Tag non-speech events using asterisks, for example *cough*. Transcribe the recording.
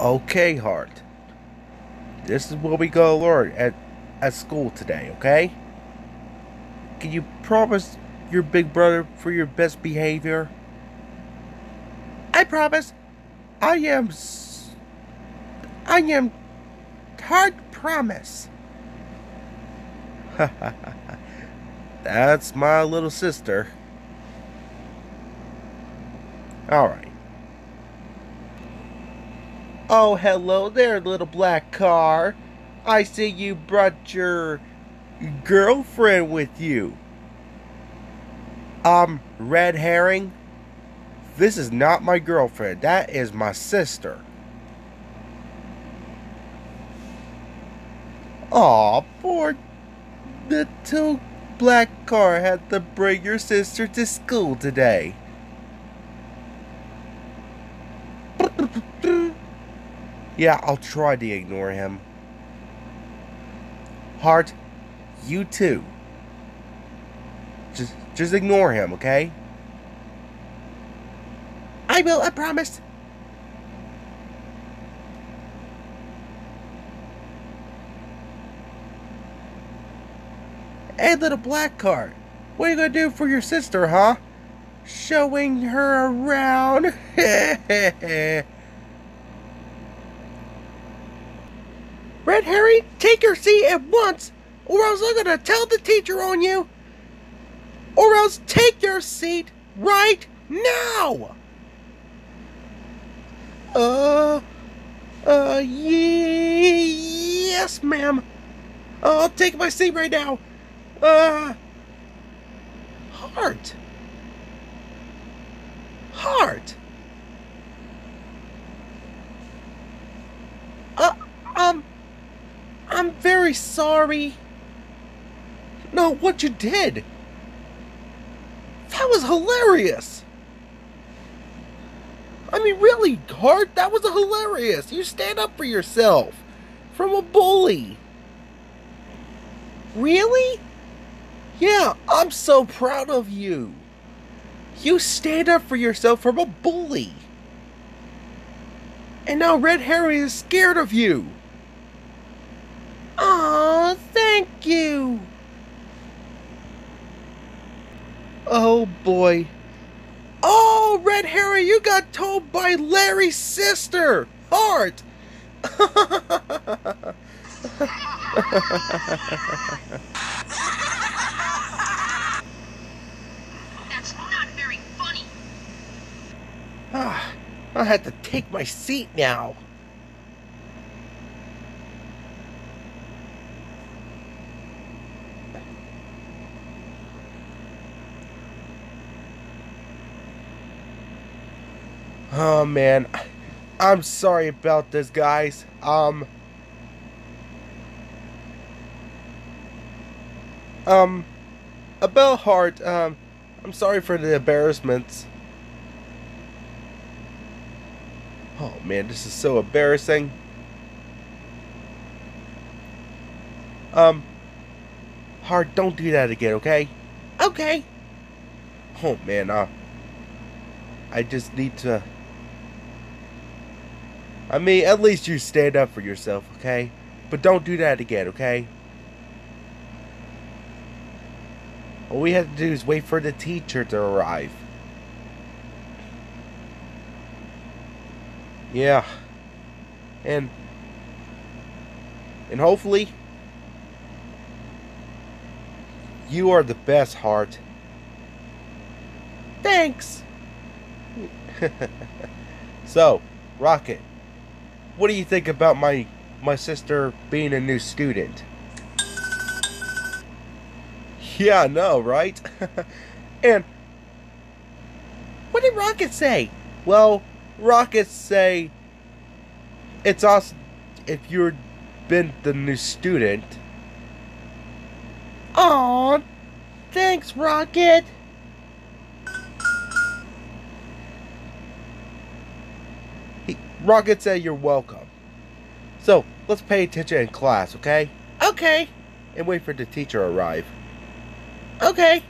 Okay, Hart. This is what we gonna learn at at school today, okay? Can you promise your big brother for your best behavior? I promise. I am. I am. Hard promise. *laughs* That's my little sister. Alright. Oh, hello there, little black car. I see you brought your girlfriend with you. Um, Red Harry? This is not my girlfriend. That is my sister. Aw, poor little black car had to bring your sister to school today. Yeah, I'll try to ignore him. Hart, you too. Just just ignore him, okay? I will, I promise. Hey, little black card. What are you gonna do for your sister, huh? Showing her around. *laughs* Red Harry, take your seat at once, or else I'm gonna tell the teacher on you. Or else take your seat right now. Uh, uh, ye- yes, ma'am. I'll take my seat right now. Uh, Hart. Hart. Uh, um, I'm very sorry. No, what you did. That was hilarious. I mean, really, Hart, that was hilarious. You stand up for yourself from a bully. Really? Yeah, I'm so proud of you. You stand up for yourself from a bully. And now Red Harry is scared of you. Aw, thank you. Oh boy. Oh, Red Harry, you got told by Larry's sister, Hart. That's not very funny. Ah, I had to take my seat now. Oh man, I'm sorry about this, guys. Um, um, about Hart. Um, I'm sorry for the embarrassments. Oh man, this is so embarrassing. Um, Hart, don't do that again, okay? Okay. Oh man, uh, I just need to. I mean, at least you stand up for yourself, okay? But don't do that again, okay? All we have to do is wait for the teacher to arrive. Yeah. And and hopefully you are the best heart. Thanks. *laughs* so, Rocket, what do you think about my my sister being a new student? Yeah, know, right? *laughs* and what did Rocket say? Well, Rockets say it's awesome if you're been the new student. Aw, thanks, Rocket. Rocket said you're welcome. So let's pay attention in class, okay? Okay. And wait for the teacher to arrive. Okay.